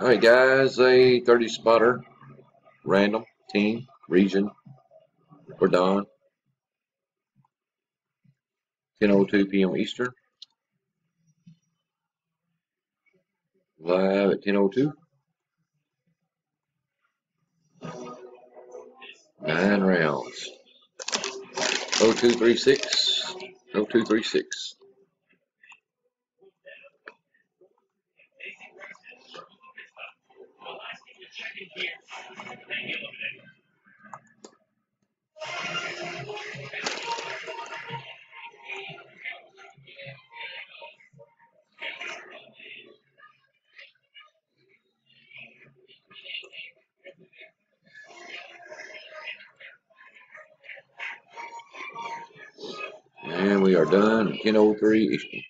All right, guys, a 30 spotter, random, team, region. We're done. 10.02 p.m. Eastern. Live at 10.02. Nine rounds. 0236. 0236. And we are done. 10.03 Eastern.